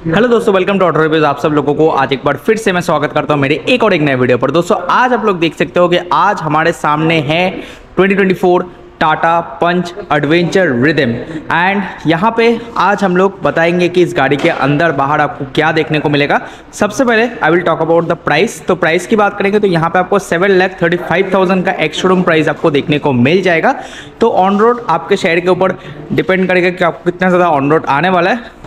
Hello दोस्तों welcome to auto reviews आप सब लोगों को आज एक बार फिर से मैं स्वागत करता हूँ मेरे एक और एक नए वीडियो पर। दोस्तों, आज आप लोग देख सकते हो कि आज हमारे सामने है 2024 Tata punch adventure rhythm and यहाँ पे आज हम लोग बताएँगे कि इस गाड़ी के अंदर बाहर आपको क्या देखने को मिलेगा। सबसे पहले I will talk about the price तो प्राइस की बात करेंगे तो यहाँ पे आपको seven lakh thirty five thousand का एक्स शोरूम प्राइस आपको देखने को मिल जाएगा। तो ऑन रोड आपके शहर के ऊपर डिपेंड करेगा कि आपको कितना ज़्यादा ऑन रोड आने वाला है।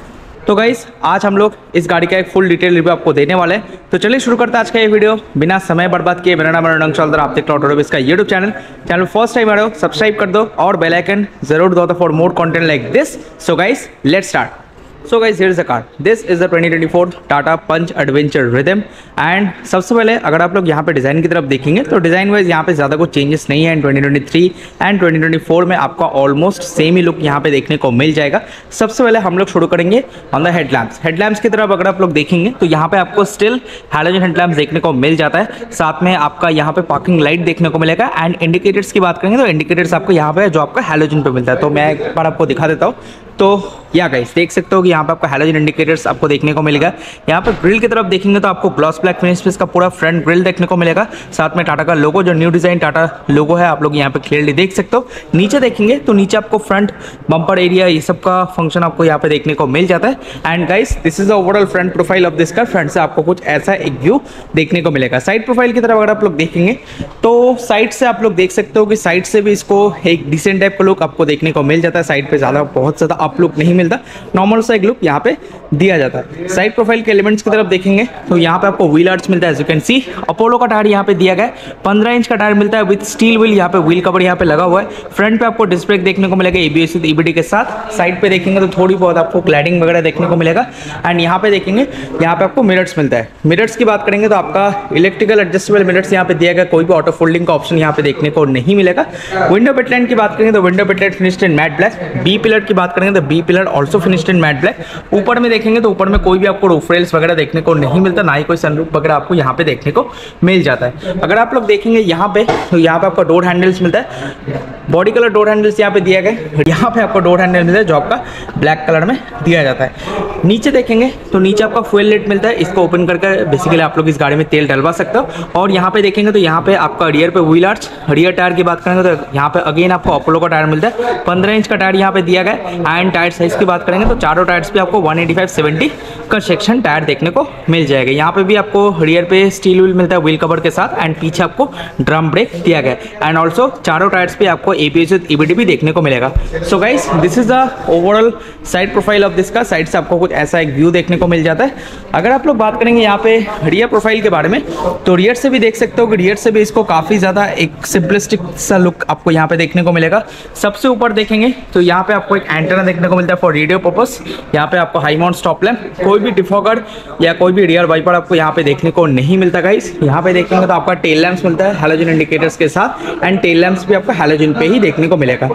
तो गाइस आज हम लोग इस गाड़ी का एक फुल डिटेल रिव्यू आपको देने वाले हैं। तो चलिए शुरू करते हैं आज का ये वीडियो बिना समय बर्बाद किए, मेरा नाम रंग चौधर, आप देखते ऑटो इसका YouTube channel channel first time आ रहे हो सब्सक्राइब कर दो और बेलाइकन ज़रूर दो for more content like this so guys let start so guys here a car this is the 2024 Tata punch adventure rhythm and सबसे पहले अगर आप लोग यहाँ पे डिज़ाइन की तरफ़ देखेंगे तो डिज़ाइन वाइज यहाँ पे ज़्यादा कुछ चेंजेस नहीं है इन 2023 एंड 2024 में आपका ऑलमोस्ट सेम ही लुक यहाँ पे देखने को मिल जाएगा। सबसे पहले हम लोग शुरू करेंगे ऑन द हेडलैम्प्स हेडलैम्प्स की तरफ़ अगर आप लोग देखेंगे तो यहाँ पे आपको स्टिल हेलोजन हेडलैम्प्स देखने को मिल जाता है। साथ में आपका यहाँ पे पार्किंग लाइट देखने को मिलेगा एंड इंडिकेटर्स की बात करेंगे तो इंडिकेटर्स आपको यहाँ पे जो आपका हेलोजन पे मिलता है। तो मैं एक बार आपको दिखा देता हूँ। तो या गाइस देख सकते हो कि यहाँ पे आपको हेलोजन इंडिकेटर्स आपको देखने को मिलेगा। यहाँ पे ग्रिल की तरफ़ देखेंगे तो आपको ग्लॉस ब्लैक फिनिश पे इसका पूरा फ्रंट ग्रिल देखने को मिलेगा। साथ में टाटा का लोगो जो न्यू डिज़ाइन टाटा लोगो है, आप लोग यहाँ पे क्लियरली देख सकते हो। नीचे देखेंगे तो नीचे आपको फ्रंट बम्पर एरिया ये सब का फ़ंक्शन आपको यहाँ पे देखने को मिल जाता है। And guys this is the overall front profile of this car front से आपको कुछ ऐसा एक व्यू देखने को मिलेगा। साइड प्रोफ़ाइल की तरफ़ अगर आप लोग देखेंगे तो साइड से आप लोग देख सकते हो कि साइड से भी इसको एक डिसेंट टाइप का लुक आपको देखने को मिल जाता है। साइड पे ज़्यादा, बहुत ज़्यादा अप लुक नहीं मिलता। नॉर्मल सा लुक यहाँ पे दिया जाता है। साइड प्रोफ़ाइल के एलिमेंट्स की तरफ़ देखेंगे तो यहाँ पे आपको व्हील आर्च मिलता है यू कैन सी अपोलो का टायर यहाँ पे दिया गया है। पंद्रह इंच का टायर मिलता है विथ स्टील व्हील यहाँ पे व्हील कवर यहाँ पे लगा हुआ है। फ्रंट पे आपको ब्रेक देखने को मिलेगा एबीएस ईबीडी के साथ। साइड पे देखेंगे तो थोड़ी बहुत आपको क्लैडिंग वगैरह देखने को मिलेगा। एंड यहाँ पे देखेंगे, यहाँ पे आपको मिरर्स मिलता है। मिरर्स की बात करेंगे तो आपका इलेक्ट्रिकल एडजस्टेबल मिरर्स यहाँ पे दिया गया। कोई भी ऑटो फोल्डिंग का ऑप्शन यहाँ पे देखने को नहीं मिलेगा। विंडो पेटलाइन की बात करेंगे तो window beltline finished in matte black B pillar की बात करेंगे तो B pillar also finished in matte black ऊपर में देखेंगे तो ऊपर में कोई भी आपको रूफ रेल्स वगैरह देखने को नहीं मिलता, ना ही कोई सनरूफ वगैरह आपको यहाँ पे देखने को मिल जाता है। अगर आप लोग देखेंगे यहाँ पे तो यहाँ पे आपका डोर हैंडल्स मिलता है। बॉडी कलर डोर हैंडल्स यहाँ पे दिया गया यहाँ पे आपको डोर हैंडल मिलता है जो आपका ब्लैक कलर में दिया जाता है। नीचे देखेंगे तो नीचे आपका फ्यूल लेट मिलता है, इसको ओपन करके बेसिकली आप लोग इस गाड़ी में तेल डलवा सकते हो। और यहाँ पे देखेंगे तो यहाँ पे आपका रियर पे व्हील आर्च रियर टायर की बात करेंगे तो यहाँ पे अगेन आपको अपोलो का टायर मिलता है। पंद्रह इंच का टायर यहाँ पे दिया गया एंड टायर साइज़ की बात करेंगे तो चारों टायर्स भी आपको 185 70 का सेक्शन टायर देखने को मिल जाएगा। यहाँ पे भी आपको रियर पे स्टील व्हील मिलता है व्हील कवर के साथ एंड पीछे आपको ड्रम ब्रेक दिया गया एंड ऑल्सो चारों टायर्स पे आपको एपीएस ईबीडी भी देखने को मिलेगा। So guys this is the overall side profile of this का साइड से आपको कुछ ऐसा एक व्यू देखने को मिल जाता है। अगर आप लोग बात करेंगे यहाँ पे रियर प्रोफ़ाइल के बारे में तो रियर से भी देख सकते हो कि रियर से भी इसको काफ़ी ज़्यादा एक सिंपलिस्टिक सा लुक आपको यहाँ पे देखने को मिलेगा। सबसे ऊपर देखेंगे तो यहाँ पे आपको एक एंटेना देखने को मिलता है फॉर रेडियो पर्पज़ यहाँ पे आपको हाई माउंट स्टॉप लैम्प कोई भी डिफॉगर या कोई भी रियर वाइपर आपको यहाँ पे देखने को नहीं मिलता गाइस यहाँ पे देखेंगे तो आपका टेल लैम्प्स मिलता है हेलोजन इंडिकेटर्स के साथ एंड टेल लैम्प्स भी आपको हेलोजन पे ही देखने को मिलेगा.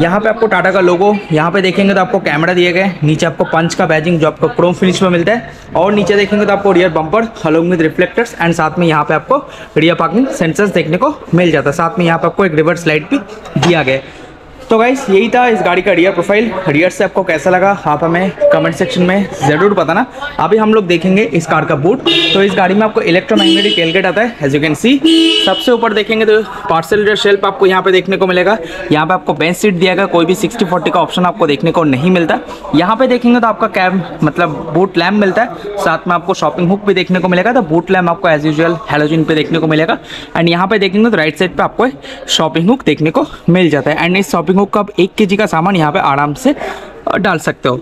यहाँ पे आपको टाटा का लोगो यहाँ पे देखेंगे तो आपको कैमरा दिए गए, नीचे आपको पंच का बैजिंग जो आपको क्रोम फिनिश में मिलता है, और नीचे देखेंगे तो आपको rear bumper along with reflectors and साथ में यहाँ पे आपको रियर पार्किंग सेंसर्स देखने को मिल जाता है. साथ में यहाँ पे आपको एक रिवर्स लाइट भी दिया गया है. तो गाइस यही था इस गाड़ी का रियर प्रोफ़ाइल रियर से आपको कैसा लगा, आप हमें कमेंट सेक्शन में ज़रूर बताना। अभी हम लोग देखेंगे इस कार का बूट तो इस गाड़ी में आपको इलेक्ट्रोमैग्नेटिक टेलगेट आता है एज यू कैन सी सबसे ऊपर देखेंगे तो पार्सल रियर शेल्फ आपको यहाँ पे देखने को मिलेगा। यहाँ पे आपको बेंच सीट दिया गया, कोई भी सिक्सटी फोर्टी का ऑप्शन आपको देखने को नहीं मिलता। यहाँ पे देखेंगे तो आपका कैब मतलब बूट लैम्प मिलता है। साथ में आपको शॉपिंग हुक भी देखने को मिलेगा। तो बूट लैम्प आपको एज यूजल हेलोजिन पे देखने को मिलेगा। एंड यहाँ पे देखेंगे तो राइट साइड पर आपको शॉपिंग हुक देखने को मिल जाता है। एंड इस शॉपिंग हुक का आप एक के का सामान यहाँ पे आराम से डाल सकते हो।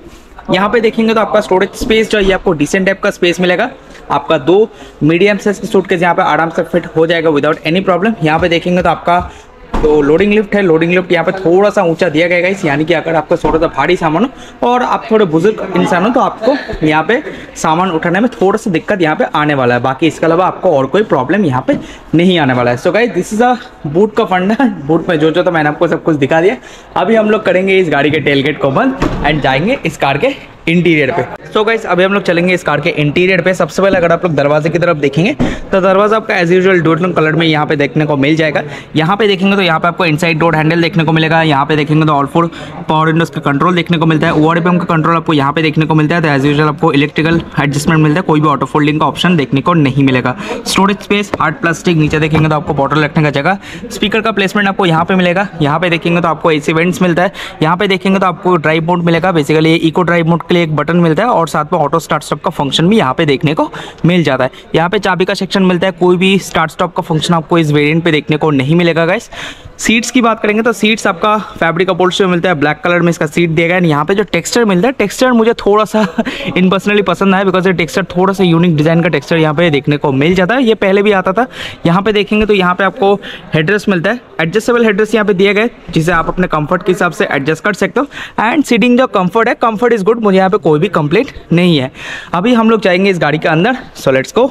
यहाँ पे देखेंगे तो आपका स्टोरेज स्पेस जो है आपको डिसेंट टाइप का स्पेस मिलेगा। आपका दो मीडियम साइज़ के सूटकेस यहाँ पे आराम से फिट हो जाएगा विदाउट एनी प्रॉब्लम यहाँ पे देखेंगे तो आपका तो लोडिंग लिफ्ट है लोडिंग लिफ्ट यहाँ पे थोड़ा सा ऊँचा दिया गया है यानी कि अगर आपका थोड़ा सा भारी सामान हो, और आप थोड़े बुज़ुर्ग इंसान हो तो आपको यहाँ पे सामान उठाने में थोड़ा सा दिक्कत यहाँ पे आने वाला है। बाकी इसके अलावा आपको और कोई प्रॉब्लम यहाँ पे नहीं आने वाला है। So guys this is a boot का फंडा बूट में जो जो तो मैंने आपको सब कुछ दिखा दिया। अभी हम लोग करेंगे इस गाड़ी के टेलगेट को बंद एंड जाएँगे इस कार के इंटीरियर पे। सो so गाइस अभी हम लोग चलेंगे इस कार के इंटीरियर पे। सबसे पहले अगर आप लोग दरवाजे की तरफ़ देखेंगे तो दरवाज़ा आपका एज यूजल डोर कलर में यहाँ पे देखने को मिल जाएगा। यहाँ पे देखेंगे तो यहाँ पे आपको इनसाइड डोर हैंडल देखने को मिलेगा। यहाँ पे देखेंगे तो ऑल फोर पावर विंडोज़ का कंट्रोल देखने को मिलता है। ओ का कंट्रोल आपको यहाँ पे देखने को मिलता है। तो एज यूजल आपको इलेक्ट्रिकल एडजस्टमेंट मिलता है। कोई भी ऑटो फोल्डिंग का ऑप्शन देखने को नहीं मिलेगा। स्टोरेज स्पेस हार्ड प्लास्टिक नीचे देखेंगे तो आपको बॉटल रखने का जगह। स्पीकर का प्लेसमेंट आपको यहाँ पे मिलेगा। यहाँ पे देखेंगे तो आपको एसी वेंट्स मिलता है। यहाँ पे देखेंगे तो आपको ड्राइव मोड मिलेगा। बेसिकली इको ड्राइव मोड के लिए एक बटन मिलता है और साथ में ऑटो स्टार्ट स्टॉप का फ़ंक्शन भी यहाँ पे देखने को मिल जाता है। यहाँ पे चाबी का सेक्शन मिलता है, कोई भी स्टार्ट स्टॉप का फ़ंक्शन आपको इस वेरियंट पे देखने को नहीं मिलेगा गाइस सीट्स की बात करेंगे तो सीट्स आपका फैब्रिक अपोल्स्ट्री में मिलता है ब्लैक कलर में इसका सीट दिया गया है। यहाँ पे जो टेक्सचर मिलता है टेक्सचर मुझे थोड़ा सा इन पर्सनली पसंद आया बिकॉज़ ये टेक्सचर थोड़ा सा यूनिक डिज़ाइन का टेक्सचर यहाँ पे देखने को मिल जाता है। ये पहले भी आता था। यहाँ पे देखेंगे तो यहाँ पे आपको हेड्रेस मिलता है। एडजस्टेबल हेड्रेस यहाँ पे दिए गए जिसे आप अपने कंफर्ट के हिसाब से एडजस्ट कर सकते हो। एंड सीटिंग जो कंफर्ट है कंफर्ट इज़ गुड मुझे यहाँ पे कोई भी कंप्लेंट नहीं है। अभी हम लोग जाएँगे इस गाड़ी के अंदर सो लेट्स को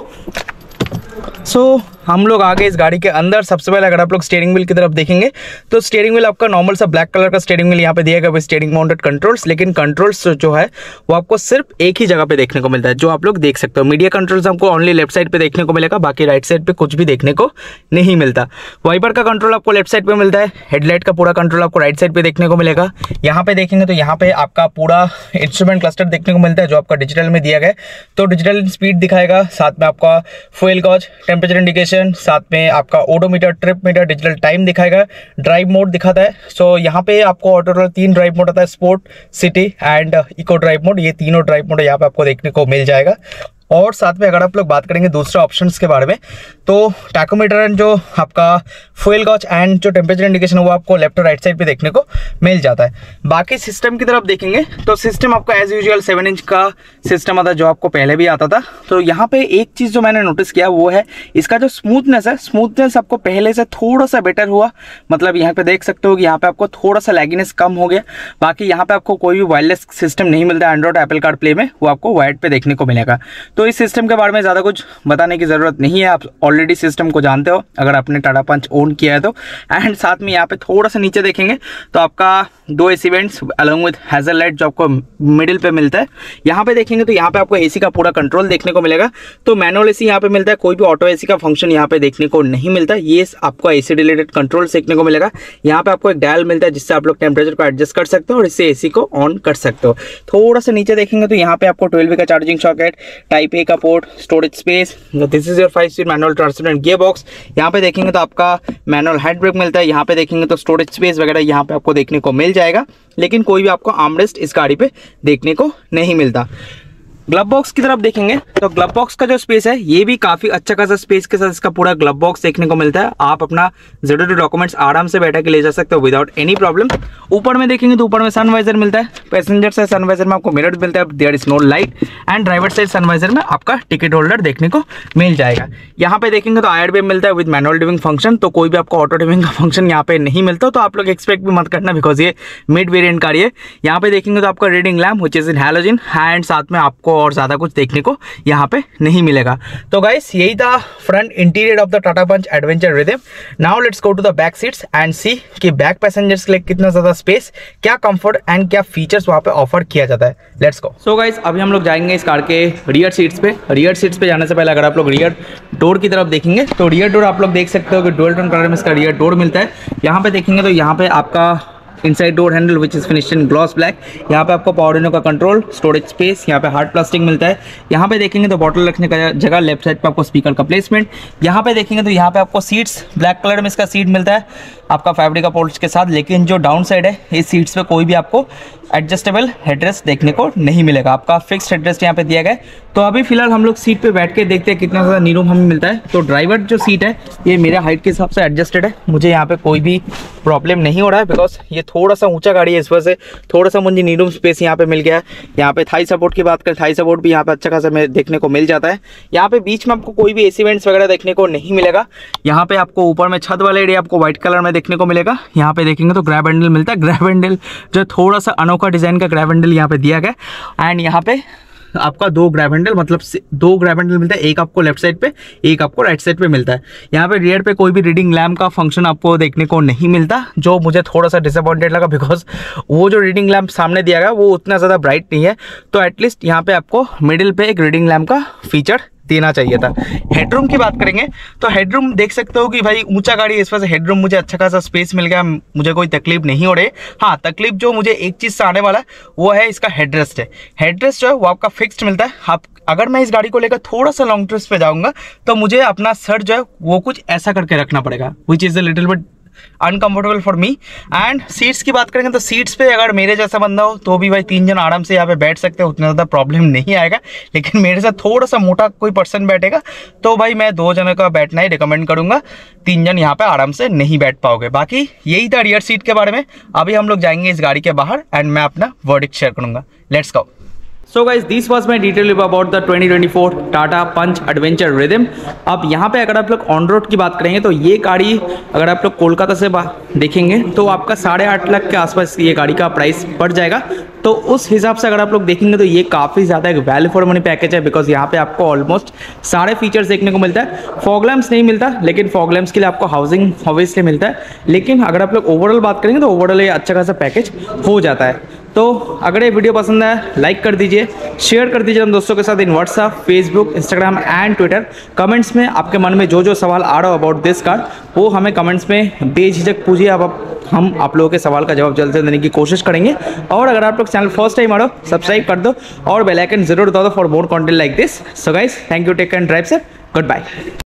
सो हम लोग आगे इस गाड़ी के अंदर, सबसे पहले अगर आप लोग स्टेयरिंग व्हील की तरफ़ देखेंगे तो स्टेयरिंग व्हील आपका नॉर्मल सा ब्लैक कलर का स्टेयरिंग व्हील यहाँ पे दिया गया स्टेयरिंग माउंटेड कंट्रोल्स लेकिन कंट्रोल्स जो है, वो आपको सिर्फ़ एक ही जगह पे देखने को मिलता है, जो आप लोग देख सकते हो। मीडिया कंट्रोल्स हमको ओनली लेफ़्ट साइड पे देखने को मिलेगा, बाकी राइट साइड पे कुछ भी देखने को नहीं मिलता। वाइपर का कंट्रोल आपको लेफ़्ट साइड पे मिलता है हेडलाइट का पूरा कंट्रोल आपको राइट साइड पे देखने को मिलेगा। यहाँ पे देखेंगे तो यहाँ पे आपका पूरा इंस्ट्रूमेंट क्लस्टर देखने को मिलता है, जो आपका डिजिटल में दिया गया तो डिजिटल स्पीड दिखाएगा, साथ में आपका फ्यूल गॉज टेम्परेचर इंडिकेशन साथ में आपका odometer trip meter digital time दिखाएगा ड्राइव मोड दिखाता है। सो so, यहाँ पे आपको ऑटो तीन ड्राइव मोड आता है sport city and eco drive mode ये तीनों ड्राइव मोड यहाँ पे आपको देखने को मिल जाएगा। और साथ में अगर आप लोग बात करेंगे दूसरे ऑप्शंस के बारे में तो टैकोमीटर जो आपका फ्यूल गॉच एंड जो टेम्परेचर इंडिकेशन है, वो आपको लेफ़्ट और राइट साइड पे देखने को मिल जाता है। बाकी सिस्टम की तरफ़ देखेंगे तो सिस्टम आपका एज यूजल सेवन इंच का सिस्टम आता जो आपको पहले भी आता था। तो यहाँ पे एक चीज़ जो मैंने नोटिस किया, वो है इसका जो स्मूथनेस है स्मूथनेस आपको पहले से थोड़ा सा बेटर हुआ। मतलब यहाँ पे देख सकते हो कि यहाँ पे आपको थोड़ा सा लैगिनेस कम हो गया। बाकी यहाँ पे आपको कोई भी वायरलेस सिस्टम नहीं मिलता एंड्रॉइड एप्पल कार्ड प्ले में, वो आपको वाइट पे देखने को मिलेगा। तो इस सिस्टम के बारे में ज़्यादा कुछ बताने की ज़रूरत नहीं है। आप ऑलरेडी सिस्टम को जानते हो, अगर आपने टाटा पंच ओन किया है तो। एंड साथ में यहाँ पे थोड़ा सा नीचे देखेंगे तो आपका दो AC vents along with hazard light जो आपको मिडिल पे मिलता है, यहाँ पे देखेंगे तो यहाँ पे आपको एसी का पूरा कंट्रोल देखने को मिलेगा। तो मैनुअल एसी यहाँ पे मिलता है, कोई भी ऑटो एसी का फ़ंक्शन यहाँ पे देखने को नहीं मिलता। ये आपको एसी रिलेटेड कंट्रोल देखने को मिलेगा। यहाँ पे आपको एक डायल मिलता है, जिससे आप लोग टेम्परेचर को एडजस्ट कर सकते हो और इससे एसी को ऑन कर सकते हो। थोड़ा सा नीचे देखेंगे तो यहाँ पे आपको ट्वेल्व का चार्जिंग सॉकेट टाइप ए का port storage space this is your five speed manual transparent gear box यहाँ पे देखेंगे तो आपका मैनुअल हैंड ब्रेक मिलता है। यहाँ पे देखेंगे तो स्टोरेज स्पेस वगैरह यहाँ पे आपको देखने को मिल जाएगा। लेकिन कोई भी आपको आमरेस्ट इस गाड़ी पे देखने को नहीं मिलता। ग्लब बॉक्स की तरफ़ देखेंगे तो ग्लब बॉक्स का जो स्पेस है, ये भी काफ़ी अच्छा खासा स्पेस के साथ इसका पूरा ग्लब बॉक्स देखने को मिलता है। आप अपना ज़रूरी डॉक्यूमेंट्स आराम से बैठा के ले जा सकते हो विदाउट एनी प्रॉब्लम ऊपर में देखेंगे तो ऊपर में सनवाइजर मिलता है। पैसेंजर से सनवाइजर में आपको मिरर मिलता है there is no light and driver side sun visor में आपका टिकट होल्डर देखने को मिल जाएगा। यहाँ पे देखेंगे तो आयर भी मिलता है विद मैनुअल डिविंग फ़ंक्शन तो कोई भी आपको ऑटो डिविंग का फ़ंक्शन यहाँ पे नहीं मिलता तो आप लोग एक्सपेक्ट भी मत करना बिकॉज़ ये मिड वेरियंट कार है यहाँ पे देखेंगे तो आपका reading lamp which is in halogen and साथ में आपको और ज़्यादा कुछ देखने को यहाँ पे नहीं मिलेगा। तो गाइस यही था front interior of the Tata Punch Adventure Rhythm now let's go to the back seats and see कि बैक पैसेंजर्स के लिए कितना ज़्यादा स्पेस क्या कंफर्ट एंड क्या फीचर्स वहाँ पे ऑफ़र किया जाता है। लेट्स गो सो गाइस अभी हम लोग जाएँगे इस कार के रियर सीट्स पे। रियर सीट्स पे जाने से पहले अगर आप लोग रियर डोर की तरफ़ देखेंगे तो रियर डोर आप लोग देख सकते हो कि डोल टोन कलर में इसका रियर डोर मिलता है। यहाँ पे देखेंगे तो यहाँ पे आपका inside door handle which is finish in gloss black यहाँ पे आपको विंडो का कंट्रोल स्टोरेज स्पेस यहाँ पे हार्ड प्लास्टिक मिलता है। यहाँ पे देखेंगे तो बॉटल रखने का जगह लेफ़्ट साइड पे आपको स्पीकर का प्लेसमेंट यहाँ पे देखेंगे तो यहाँ पे आपको सीट्स ब्लैक कलर में इसका सीट मिलता है, आपका फैब्रिक पोल्स के साथ। लेकिन जो डाउन साइड है, इस सीट्स पर कोई भी आपको एडजस्टेबल हेडरेस्ट देखने को नहीं मिलेगा। आपका फिक्स हेडरेस्ट यहाँ पे दिया गया तो अभी फ़िलहाल हम लोग सीट पे बैठ के देखते हैं कितना ज़्यादा नीरूम हमें मिलता है। तो ड्राइवर जो सीट है, ये मेरे हाइट के हिसाब से एडजस्टेड है। मुझे यहाँ पे कोई भी प्रॉब्लम नहीं हो रहा है बिकॉज़ ये थोड़ा सा ऊँचा गाड़ी है। इस वजह से थोड़ा सा मुझे नीरूम स्पेस यहाँ पे मिल गया है। यहाँ पे थाई सपोर्ट की बात करें थाई सपोर्ट भी यहाँ पे अच्छा खासा देखने को मिल जाता है। यहाँ पे बीच में आपको कोई भी एसी वेंट्स वगैरह देखने को नहीं मिलेगा। यहाँ पे आपको ऊपर में छत वाला एरिया आपको व्हाइट कलर में देखने को मिलेगा। यहाँ पे देखेंगे तो ग्रैब हैंडल मिलता है। ग्रैब हैंडल जो थोड़ा सा अनोखा डिज़ाइन का ग्रैब हैंडल यहाँ पे दिया गया एंड यहाँ पे आपका दो ग्रैब हैंडल मतलब दो ग्रैब हैंडल मिलता है, एक आपको लेफ़्ट साइड पे, एक आपको राइट साइड पे मिलता है। यहाँ पे रियर पे कोई भी रीडिंग लैम्प का फ़ंक्शन आपको देखने को नहीं मिलता, जो मुझे थोड़ा सा डिसअपॉइंटेड लगा बिकॉज़ वो जो रीडिंग लैम्प सामने दिया गया, वो उतना ज़्यादा ब्राइट नहीं है। तो एटलीस्ट यहाँ पे आपको मिडिल पे एक रीडिंग लैम्प का फीचर देना चाहिए था। हेडरूम की बात करेंगे तो हेडरूम देख सकते हो कि भाई ऊँचा गाड़ी, इस वजह से हेडरूम मुझे अच्छा खासा स्पेस मिल गया, मुझे कोई तकलीफ़ नहीं हो रही। हाँ तकलीफ़ जो मुझे एक चीज़ से आने वाला है, वो है इसका हेडरेस्ट है। हेडरेस्ट जो है, वो आपका फिक्स्ड मिलता है। आप, अगर मैं इस गाड़ी को लेकर थोड़ा सा लॉन्ग ट्रिप्स पे जाऊँगा तो मुझे अपना सर जो है, वो कुछ ऐसा करके रखना पड़ेगा which is a little but uncomfortable for me and seats की बात करेंगे तो सीट्स पे अगर मेरे जैसा बंदा हो तो भी भाई तीन जन आराम से यहाँ पे बैठ सकते हैं, उतना ज़्यादा प्रॉब्लम नहीं आएगा। लेकिन मेरे साथ थोड़ा सा मोटा कोई पर्सन बैठेगा तो भाई मैं दो जनों का बैठना ही रिकमेंड करूँगा। तीन जन यहाँ पे आराम से नहीं बैठ पाओगे। बाकी यही था रियर सीट के बारे में। अभी हम लोग जाएँगे इस गाड़ी के बाहर एंड मैं अपना वर्डिक शेयर करूँगा। Let's go so guys this was my detail about the 2024 Tata Punch Adventure Rhythm अब यहाँ पे अगर आप लोग ऑन रोड की बात करेंगे तो ये गाड़ी अगर आप लोग कोलकाता से देखेंगे तो आपका साढ़े आठ लाख के आसपास ये गाड़ी का प्राइस पड़ जाएगा। तो उस हिसाब से अगर आप लोग देखेंगे तो ये काफ़ी ज़्यादा एक वैल्यू फॉर मनी पैकेज है बिकॉज़ यहाँ पे आपको ऑलमोस्ट सारे फीचर्स देखने को मिलता है। फॉगलैम्स नहीं मिलता, लेकिन फॉगलैम्स के लिए आपको हाउसिंग ऑब्वियसली मिलता है। लेकिन अगर आप लोग ओवरऑल बात करेंगे तो ओवरऑल ये अच्छा खासा पैकेज हो जाता है। तो अगर ये वीडियो पसंद आया लाइक कर दीजिए शेयर कर दीजिए हम दोस्तों के साथ इन WhatsApp Facebook Instagram and Twitter comments में आपके मन में जो जो सवाल आ रहा हो अबाउट दिस कार वो हमें कमेंट्स में बेझिझक पूछिए। अब हम आप लोगों के सवाल का जवाब जल्द से देने की कोशिश करेंगे। और अगर आप लोग चैनल फ़र्स्ट टाइम आ रहे हो सब्सक्राइब कर दो और बेलाइकन ज़रूर दो for more content like this so guys thank you Take and Drive sir goodbye